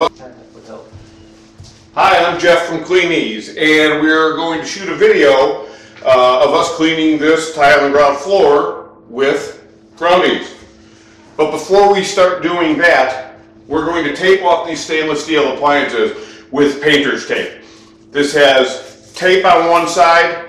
Hi, I'm Jeff from Clean-Eez, and we're going to shoot a video uh, of us cleaning this tile and grout floor with Grout-eez. But before we start doing that, we're going to tape off these stainless steel appliances with painter's tape. This has tape on one side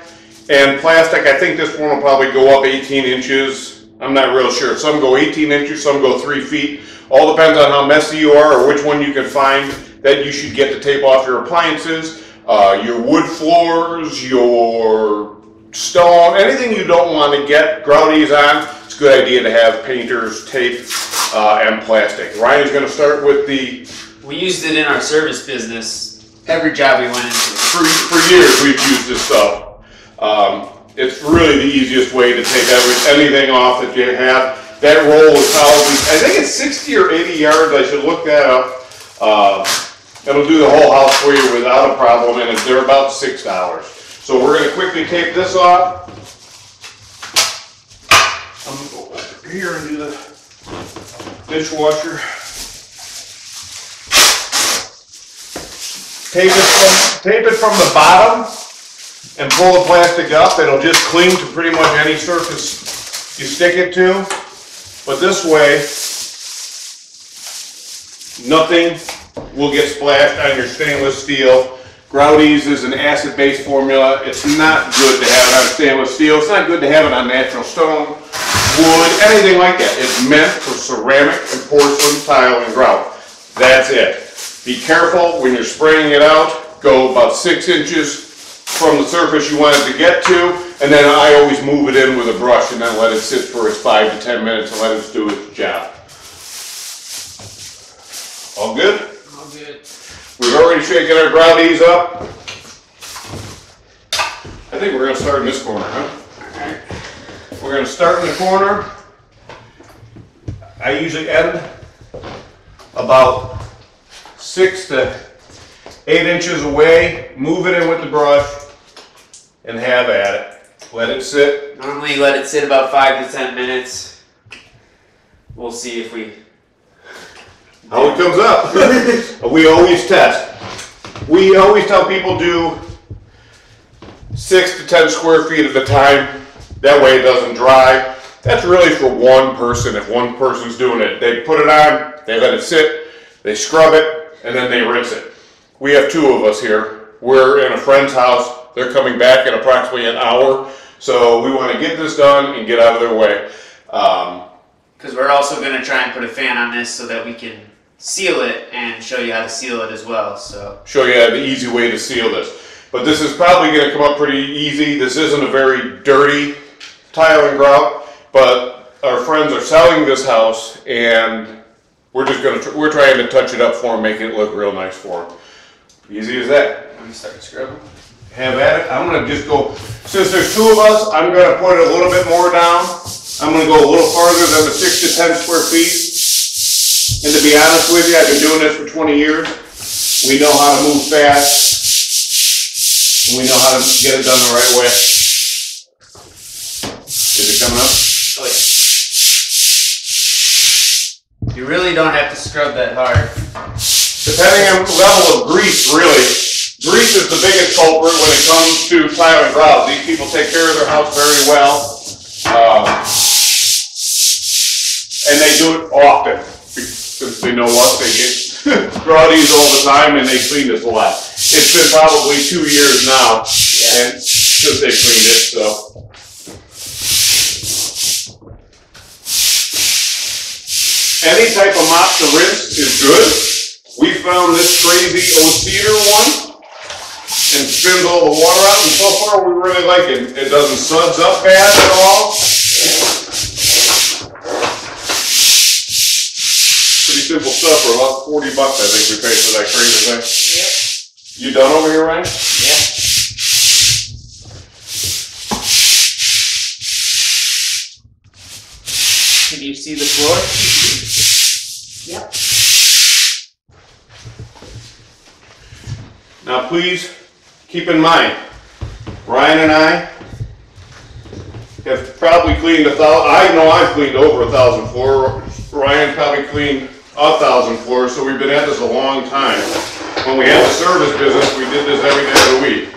and plastic. I think this one will probably go up 18 inches. I'm not real sure. Some go 18 inches, some go 3 feet. All depends on how messy you are or which one you can find that you should get to tape off your appliances, uh, your wood floors, your stone, anything you don't want to get Grout-eez on, it's a good idea to have painter's tape uh, and plastic. Ryan's going to start with the, We used it in our service business. Every job we went into. for, for years we've used this stuff. Um, it's really the easiest way to take every, anything off that you have. That roll is probably, I think it's 60 or 80 yards, I should look that up. Uh, It'll do the whole house for you without a problem, and they're about six dollars. So we're gonna quickly tape this off. I'm gonna go over here and do the dishwasher. Tape it from, tape it from the bottom and pull the plastic up. It'll just cling to pretty much any surface you stick it to. But this way, nothing will get splashed on your stainless steel. Grout-eez is an acid-based formula. It's not good to have it on stainless steel. It's not good to have it on natural stone, wood, anything like that. It's meant for ceramic and porcelain tile and grout. That's it. Be careful when you're spraying it out. Go about six inches from the surface you want it to get to, and then I always move it in with a brush and then let it sit for its five to 10 minutes and let it do its job. All good? All good. We've already shaken our Grout-eez up. I think we're gonna start in this corner, huh? Alright. We're gonna start in the corner. I usually end about six to eight inches away, move it in with the brush, and have at it. Let it sit. Normally let it sit about five to ten minutes. We'll see if we. How it comes up. we always test. We always tell people do six to ten square feet at a time. That way it doesn't dry. That's really for one person. If one person's doing it, they put it on, they let it sit, they scrub it, and then they rinse it. We have two of us here. We're in a friend's house. They're coming back in approximately an hour. So we want to get this done and get out of their way. Um, Because we're also going to try and put a fan on this so that we can seal it and show you how to seal it as well. So. show you the easy way to seal this. But this is probably going to come up pretty easy. This isn't a very dirty tile and grout, but our friends are selling this house and we're just going to, we're trying to touch it up for them, make it look real nice for them. Easy as that. Let me start scrubbing. Have at it. I'm going to just go, since there's two of us, I'm going to put it a little bit more down. I'm going to go a little farther than the six to 10 square feet. And to be honest with you, I've been doing this for 20 years. We know how to move fast. And we know how to get it done the right way. Is it coming up? Oh, yeah. You really don't have to scrub that hard. Depending on the level of grease, really. Grease is the biggest culprit when it comes to tile and grout. These people take care of their house very well. Um, and they do it often. because they know us, they get Grout-eez all the time and they clean this a lot. It's been probably two years now and since they cleaned it, so. Any type of mop to rinse is good. We found this crazy O-Cedar one and spins all the water out, and so far we really like it. It doesn't suds up bad at all. Pretty simple stuff for about forty bucks, I think we paid for that crazy thing. Yep. You done over here, Ryan? Yeah. Can you see the floor? Yep. Now, please keep in mind, Ryan and I have probably cleaned a thousand, I know I've cleaned over a thousand floors. Ryan probably cleaned a thousand floors, so we've been at this a long time. When we had the service business, we did this every day of the week.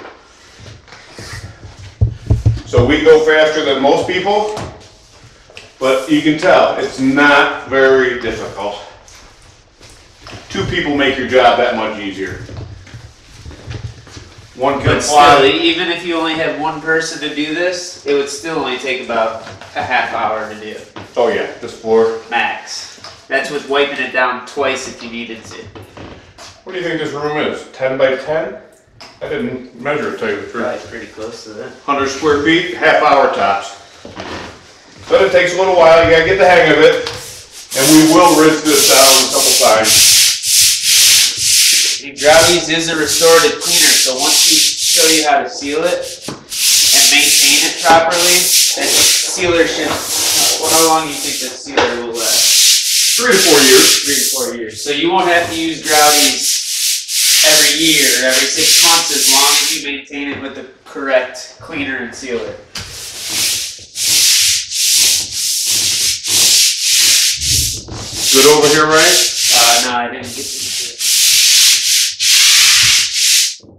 So we go faster than most people, but you can tell, it's not very difficult. Two people make your job that much easier. One can But apply. still, even if you only had one person to do this, it would still only take about a half hour to do, Oh yeah, this floor. max. That's with wiping it down twice if you needed to. What do you think this room is? Ten by ten? I didn't measure it, to tell you the truth. Probably pretty close to that. Hundred square feet, half hour tops. But it takes a little while, you gotta get the hang of it. And we will rinse this down a couple times. And Grout-eez is a restorative cleaner, so once we show you how to seal it and maintain it properly, that sealer should, how long do you think that sealer will last? Three to four years. Three to four years. So you won't have to use Grout-eez every year, every six months, as long as you maintain it with the correct cleaner and sealer. Good over here, Ray? Uh, no, I didn't get to it.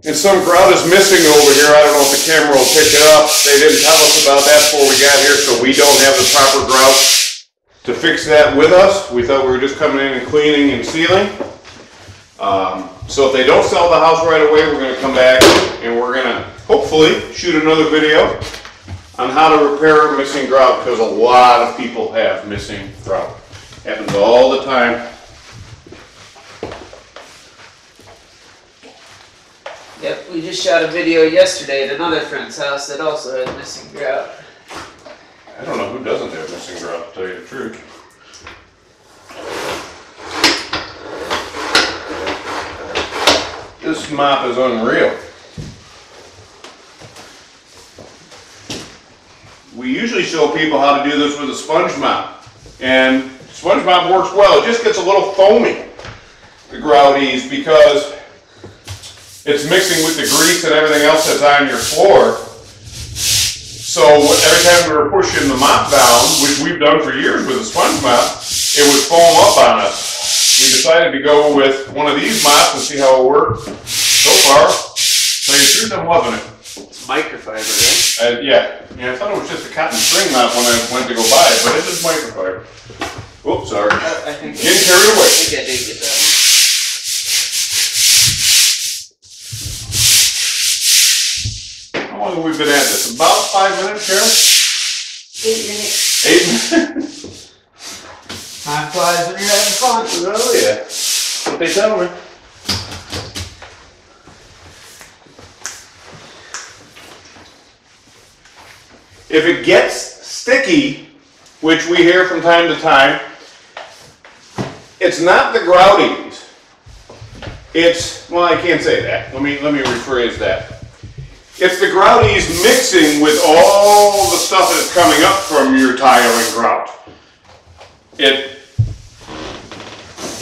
And some grout is missing over here. I don't know if the camera will pick it up. They didn't tell us about that before we got here, so we don't have the proper grout to fix that with us. We thought we were just coming in and cleaning and sealing. Um, so if they don't sell the house right away, we're gonna come back and we're gonna hopefully shoot another video on how to repair missing grout, because a lot of people have missing grout. Happens all the time. Yep, we just shot a video yesterday at another friend's house that also had missing grout. I don't know who doesn't have missing grout, to tell you the truth. This mop is unreal. We usually show people how to do this with a sponge mop. And sponge mop works well, it just gets a little foamy, the Grout-eez, because it's mixing with the grease and everything else that's on your floor. So every time we were pushing the mop down, which we've done for years with a sponge mop, it would foam up on us. We decided to go with one of these mops and see how it worked. So far, tell you the truth, I'm loving it. It's microfiber, right? Uh, yeah, yeah, I thought it was just a cotton string mop when I went to go buy it, but it is microfiber. Oops, sorry. I, I think. Getting carried away. I think I did get that long have we been at this? About five minutes, Carol? Eight minutes. Eight minutes? Time flies when you're having fun. Oh, yeah. That's what they tell me. If it gets sticky, which we hear from time to time, it's not the Grout-eez. It's, well, I can't say that. Let me, let me rephrase that. It's the Grout-eez mixing with all the stuff that's coming up from your tiling grout. It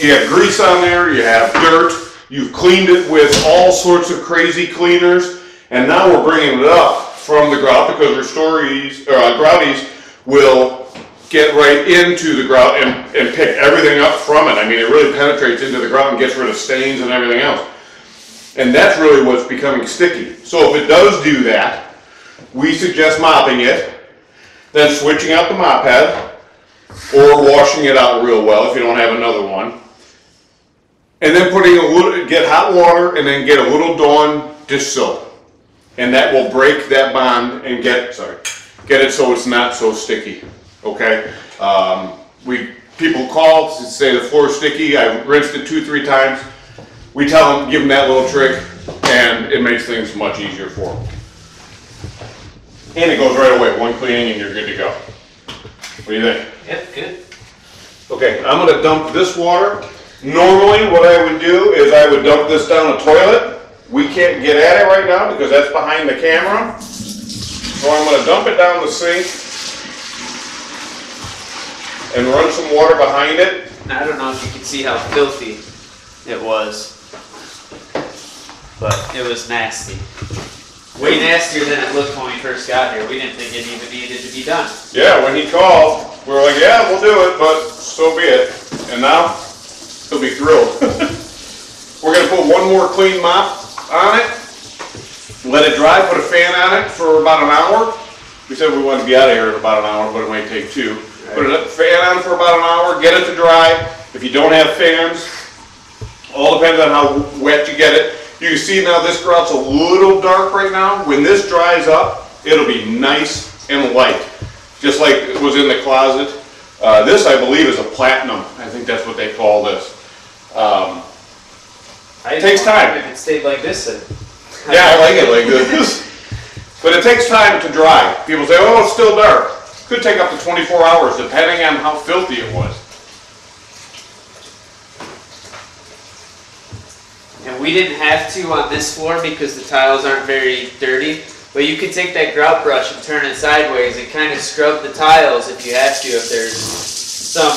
you have grease on there, you have dirt, you've cleaned it with all sorts of crazy cleaners, and now we're bringing it up from the grout because Restories, or uh, Grout-eez will get right into the grout and, and pick everything up from it. I mean, it really penetrates into the grout and gets rid of stains and everything else. And that's really what's becoming sticky. So if it does do that, we suggest mopping it, then switching out the mop head, or washing it out real well if you don't have another one. And then putting a little, get hot water and then get a little Dawn dish soap. And that will break that bond and get, sorry, get it so it's not so sticky, okay? Um, we, people call to say the floor's sticky, I rinsed it two, three times. We tell them, give them that little trick and it makes things much easier for them. And it goes right away, one cleaning and you're good to go. What do you think? Yep, good. Okay, I'm gonna dump this water. Normally, what I would do is I would dump this down the toilet. We can't get at it right now because that's behind the camera. So I'm gonna dump it down the sink and run some water behind it. I don't know if you can see how filthy it was, but it was nasty. Way nastier than it looked when we first got here. We didn't think it even needed to be done. Yeah, when he called, we were like, yeah, we'll do it, but so be it. And now, He'll be thrilled. We're gonna put one more clean mop on it, let it dry, put a fan on it for about an hour. We said we wanted to be out of here in about an hour, but it might take two. Put a fan on for about an hour, get it to dry. If you don't have fans, all depends on how wet you get it. You can see now this grout's a little dark right now. When this dries up, it'll be nice and light, just like it was in the closet. Uh, this, I believe, is a platinum. I think that's what they call this. Um, I takes time. If it stayed like this, then. yeah, I like it like this. But it takes time to dry. People say, oh, it's still dark. Could take up to 24 hours depending on how filthy it was. And we didn't have to on this floor because the tiles aren't very dirty. But you could take that grout brush and turn it sideways and kind of scrub the tiles if you have to. If there's some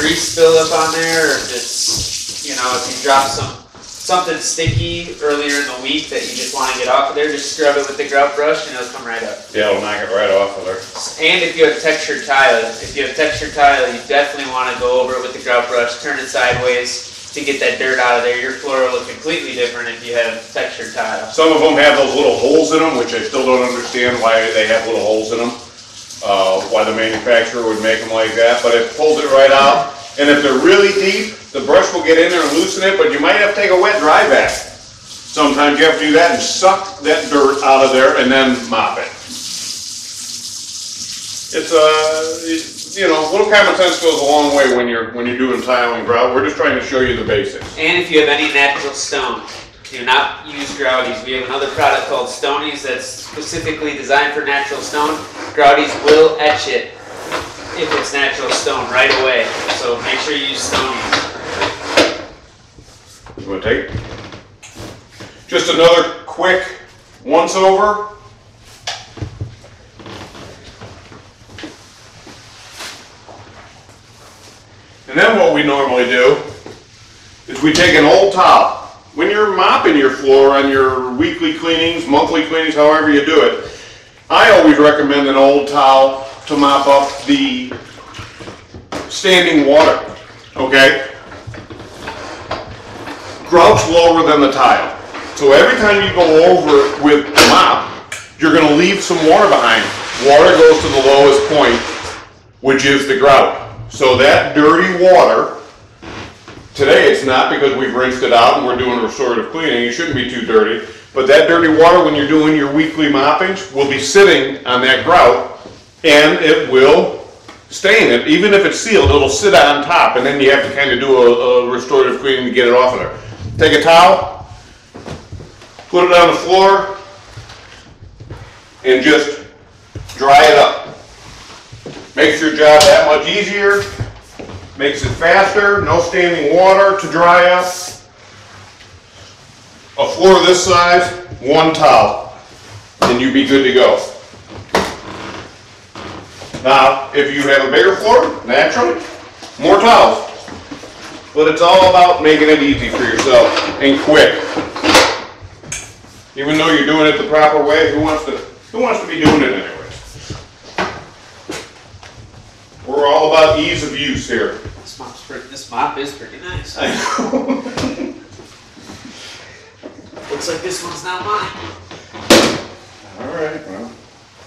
grease buildup on there, or if it's, you know, if you drop some something sticky earlier in the week that you just want to get off of there, just scrub it with the grout brush and it'll come right up. Yeah, it'll knock it right off of there. And if you have textured tile, if you have textured tile, you definitely want to go over it with the grout brush, turn it sideways to get that dirt out of there. Your floor will look completely different if you have textured tile. Some of them have those little holes in them, which I still don't understand why they have little holes in them. Uh, why the manufacturer would make them like that, but it pulls it right out. And if they're really deep, the brush will get in there and loosen it, but you might have to take a wet dry vac. Sometimes you have to do that and suck that dirt out of there and then mop it. It's uh, it- you know, a little common sense goes a long way when you're, when you're doing tile and grout. We're just trying to show you the basics. And if you have any natural stone, do not use Grout-eez. We have another product called Stone-eez that's specifically designed for natural stone. Grout-eez will etch it if it's natural stone right away. So make sure you use Stone-eez. You wanna take? Just another quick once over. And then what we normally do is we take an old towel. When you're mopping your floor on your weekly cleanings, monthly cleanings, however you do it, I always recommend an old towel to mop up the standing water, okay? grout's lower than the tile. So every time you go over it with the mop, you're gonna leave some water behind. Water goes to the lowest point, which is the grout. So that dirty water, today it's not because we've rinsed it out and we're doing restorative cleaning, it shouldn't be too dirty. But that dirty water, when you're doing your weekly moppings, will be sitting on that grout and it will stain it. Even if it's sealed, it'll sit on top and then you have to kind of do a, a restorative cleaning to get it off of there. Take a towel, put it on the floor, and just dry it up. Makes your job that much easier, makes it faster, no standing water to dry up. A floor this size, one towel, and you'd be good to go. Now, if you have a bigger floor, naturally, more towels. But it's all about making it easy for yourself and quick. Even though you're doing it the proper way, who wants to, who wants to be doing it anyways? We're all about ease of use here. This mop's pretty, this mop is pretty nice. Looks like this one's not mine. All right, well,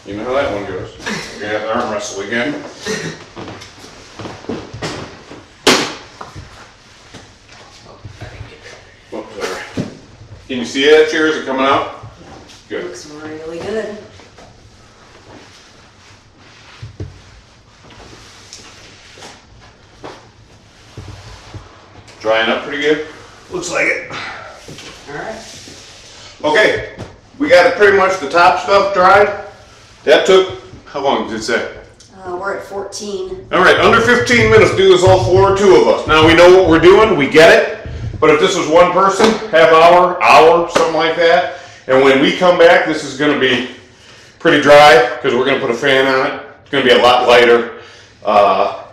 you know how that one goes. We're gonna have to arm wrestle again. Oh, I didn't get it. Whoops, sorry. Can you see that chair? Is it coming out? Good. Looks really good. Drying up pretty good? Looks like it. Alright. Okay, we got pretty much the top stuff dried. That took, how long did it say? Uh, we're at fourteen. All right, under 15 minutes, do this all four or two of us. Now, we know what we're doing, we get it, but if this was one person, half hour, hour, something like that, and when we come back, this is gonna be pretty dry, because we're gonna put a fan on it. It's gonna be a lot lighter, uh,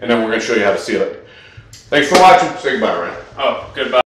and then we're gonna show you how to seal it. Thanks for watching, say goodbye, Ryan. Oh, goodbye.